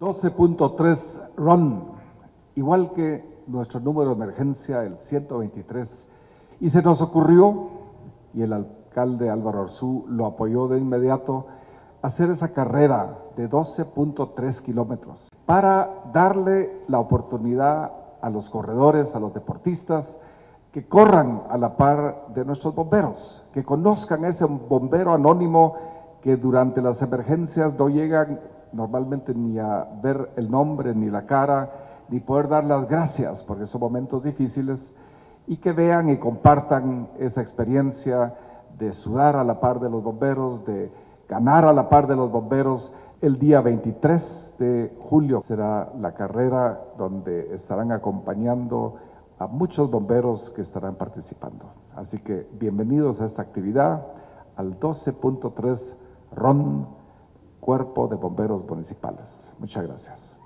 12.3 RUN, igual que nuestro número de emergencia, el 123, y se nos ocurrió, y el alcalde Álvaro Arzú lo apoyó de inmediato, hacer esa carrera de 12.3 kilómetros para darle la oportunidad a los corredores, a los deportistas, que corran a la par de nuestros bomberos, que conozcan ese bombero anónimo que durante las emergencias no llegan normalmente ni a ver el nombre, ni la cara, ni poder dar las gracias, porque son momentos difíciles, y que vean y compartan esa experiencia de sudar a la par de los bomberos, de ganar a la par de los bomberos. El día 23 de julio será la carrera donde estarán acompañando a muchos bomberos que estarán participando. Así que bienvenidos a esta actividad, al 12.3 RON Cuerpo de Bomberos Municipales. Muchas gracias.